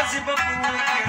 fazer papo.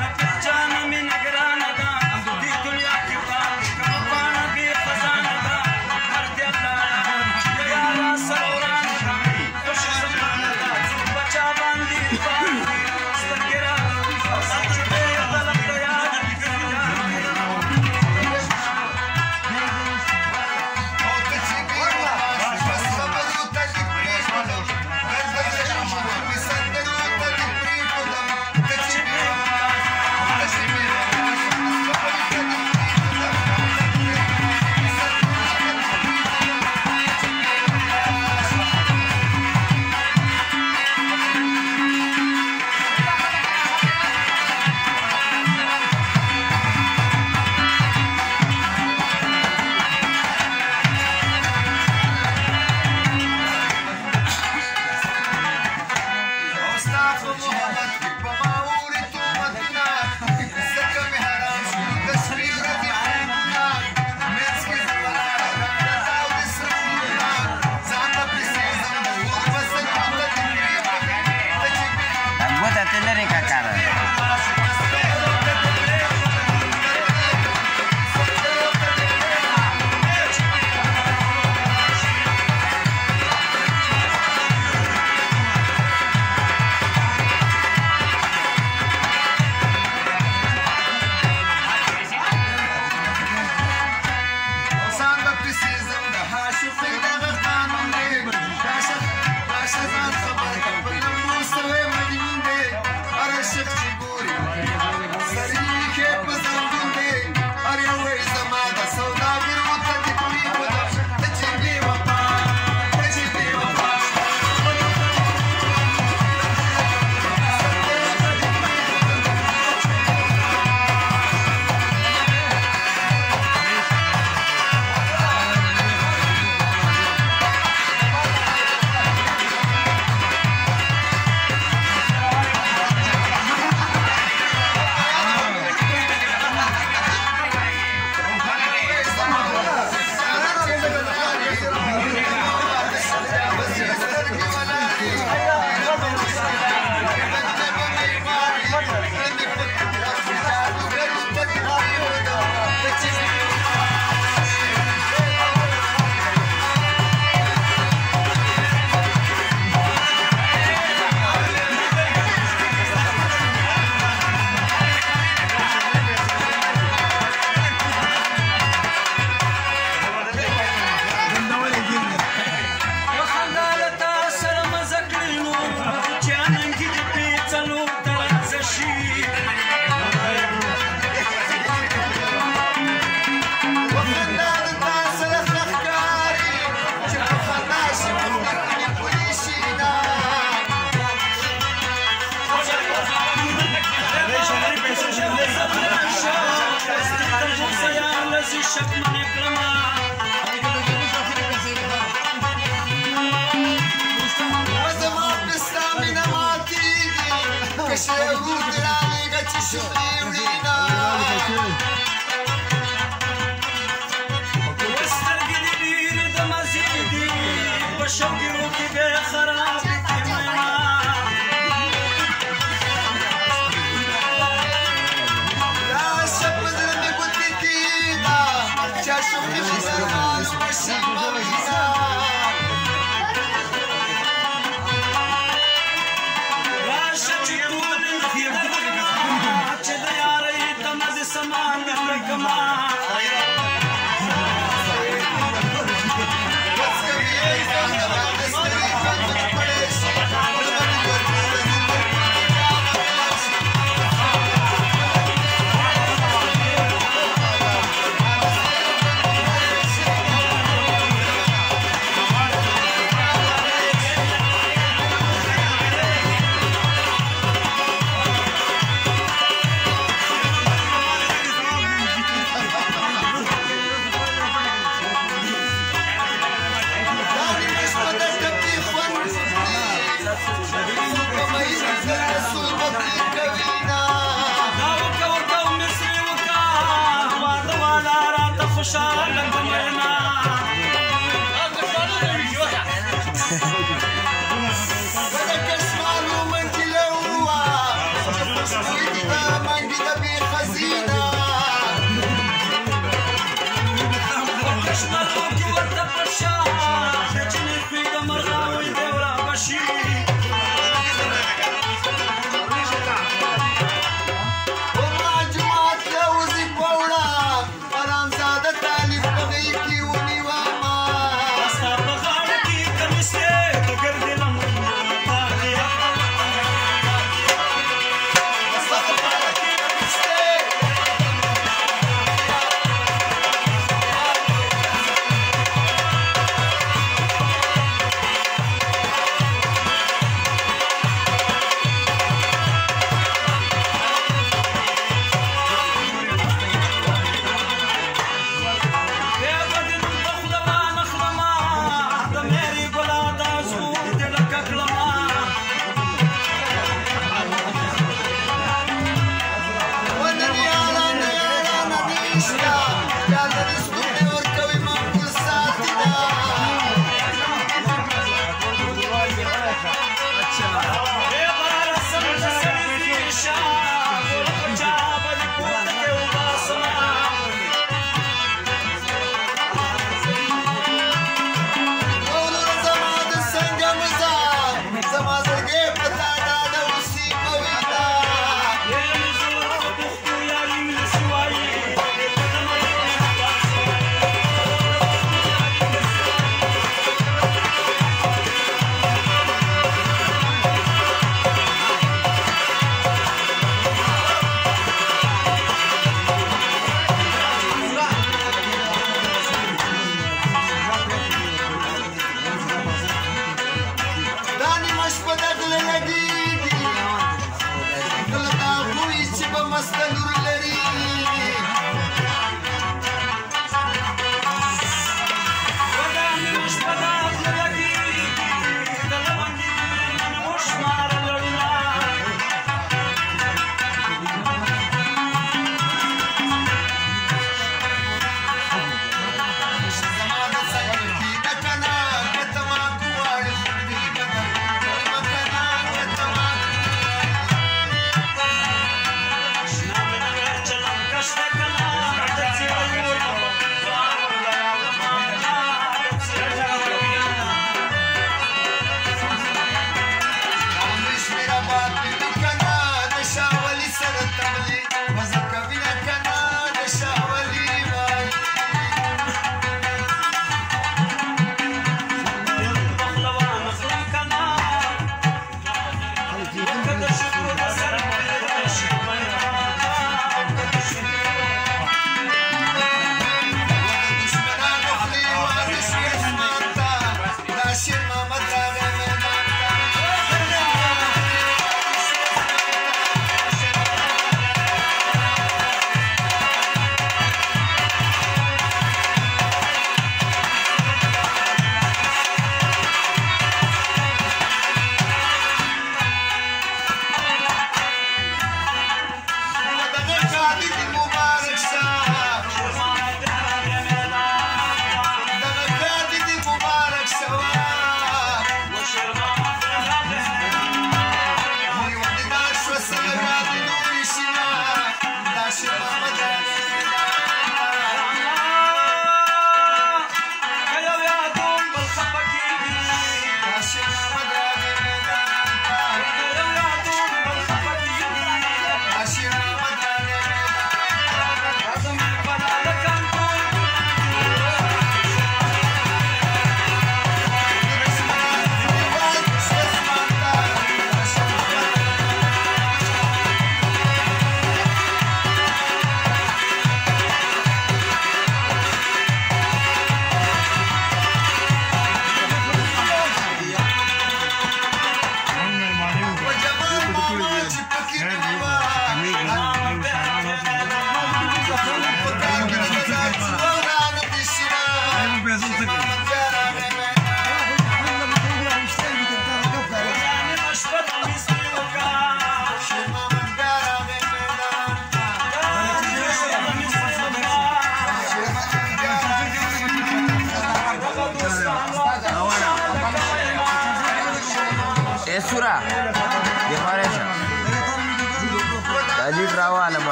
Tadi rawa